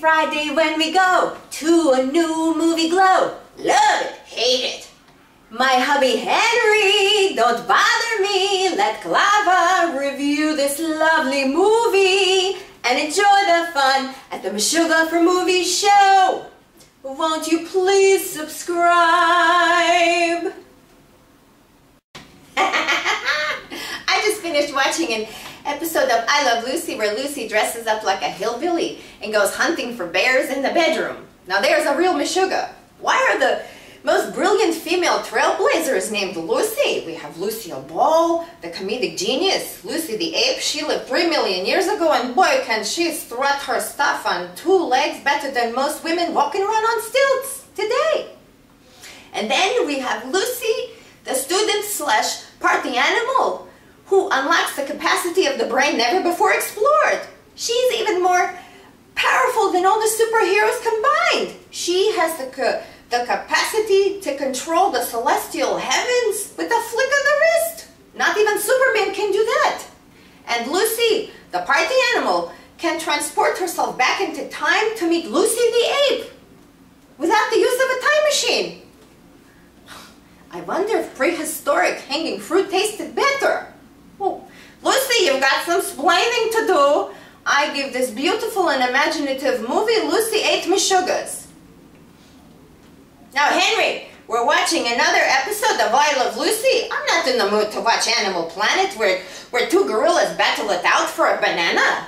Friday when we go to a new movie glow. Love it, hate it. My hubby Henry, don't bother me. Let Clava review this lovely movie and enjoy the fun at the Meshuga for Movie show. Won't you please subscribe? I just finished watching an episode of I Love Lucy where Lucy dresses up like a hillbilly and goes hunting for bears in the bedroom. Now there's a real Meshuga. Why are the most brilliant female trailblazers named Lucy? We have Lucille Ball, the comedic genius, Lucy the ape. She lived three million years ago and boy can she strut her stuff on two legs better than most women walking around on stilts today. And then we have Lucy, the student slash unlocks the capacity of the brain never before explored. She's even more powerful than all the superheroes combined. She has the, the capacity to control the celestial heavens with a flick of the wrist. Not even Superman can do that. And Lucy, the party animal, can transport herself back into time to meet Lucy the ape without the use of a time machine. I wonder if prehistoric hanging fruit tasted better. I give this beautiful and imaginative movie Lucy eight meshugas. Now, Henry, we're watching another episode of I Love Lucy. I'm not in the mood to watch Animal Planet where, where two gorillas battle it out for a banana.